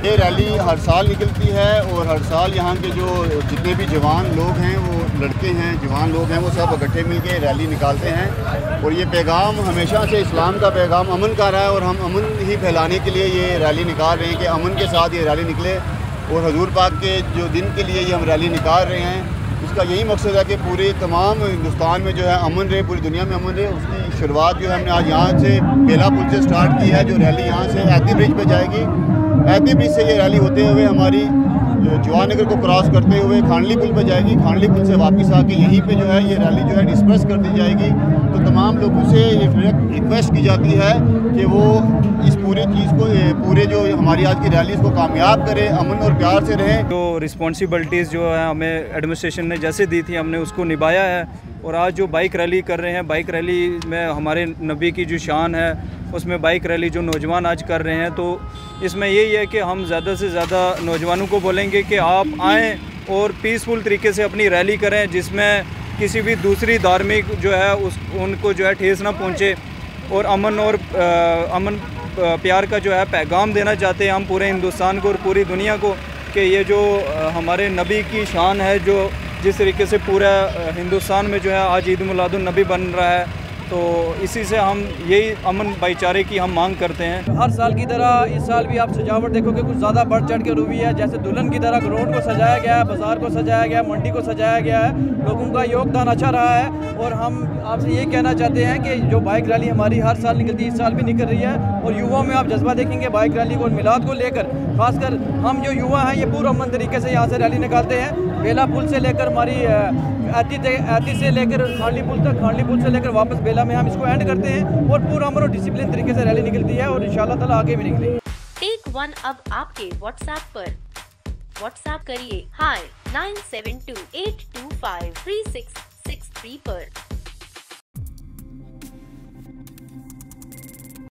ये रैली हर साल निकलती है और हर साल यहाँ के जो जितने भी जवान लोग हैं, वो लड़के हैं, जवान लोग हैं, वो सब इकट्ठे मिल के रैली निकालते हैं। और ये पैगाम हमेशा से इस्लाम का पैगाम अमन का रहा है और हम अमन ही फैलाने के लिए ये रैली निकाल रहे हैं कि अमन के साथ ये रैली निकले और हजूर पाक के जो दिन के लिए ये हम रैली निकाल रहे हैं, उसका यही मकसद है कि पूरे तमाम हिंदुस्तान में जो है अमन रहे, पूरी दुनिया में अमन रहे। उसकी शुरुआत जो है हमने आज यहाँ से बेला पुल से स्टार्ट की है, जो रैली यहाँ से ऐती ब्रिज पर जाएगी। ऐती ब्रिज से ये रैली होते हुए हमारी जवानगर को क्रॉस करते हुए खानली पुल पर जाएगी। खानली पुल से वापस आके यहीं पे जो है ये रैली जो है डिस्पर्स कर दी जाएगी। तो तमाम लोगों से ये रिक्वेस्ट की जाती है कि वो पूरी चीज़ को पूरे जो हमारी आज की रैली इसको कामयाब करें अमन और प्यार से रहें। जो रिस्पॉन्सिबिलिटीज़ जो है हमें एडमिनिस्ट्रेशन ने जैसे दी थी हमने उसको निभाया है। और आज जो बाइक रैली कर रहे हैं बाइक रैली में हमारे नबी की जो शान है उसमें बाइक रैली जो नौजवान आज कर रहे हैं तो इसमें यही है कि हम ज़्यादा से ज़्यादा नौजवानों को बोलेंगे कि आप आएँ और पीसफुल तरीके से अपनी रैली करें जिसमें किसी भी दूसरी धार्मिक जो है उस उनको जो है ठेस ना पहुँचे। और अमन और आ, अमन प्यार का जो है पैगाम देना चाहते हैं हम पूरे हिंदुस्तान को और पूरी दुनिया को कि ये जो हमारे नबी की शान है जो जिस तरीके से पूरा हिंदुस्तान में जो है आज ईद मिलादुलनबी बन रहा है। तो इसी से हम यही अमन भाईचारे की हम मांग करते हैं। हर साल की तरह इस साल भी आप सजावट देखोगे कुछ ज़्यादा बढ़ चढ़ के रूबी है। जैसे दुल्हन की तरह रोड को सजाया गया है, बाज़ार को सजाया गया है, मंडी को सजाया गया है। लोगों का योगदान अच्छा रहा है और हम आपसे ये कहना चाहते हैं कि जो बाइक रैली हमारी हर साल निकलती है, इस साल भी निकल रही है और युवाओं में आप जज्बा देखेंगे बाइक रैली को और मिलाद को लेकर। खासकर हम जो युवा हैं, ये पूरा अमन तरीके से यहाँ से रैली निकालते हैं। बेला पुल से लेकर हमारी ऐती से लेकर खांडली पुल तक, खांडली पुल से लेकर वापस बेला में हम इसको एंड करते हैं और पूरा और डिसिप्लिन तरीके से रैली निकलती है और इंशाल्लाह ताला आगे भी निकलेगी। टेक वन अब आपके व्हाट्सएप पर। व्हाट्सएप करिए high nine seven two eight two five three six six three पर।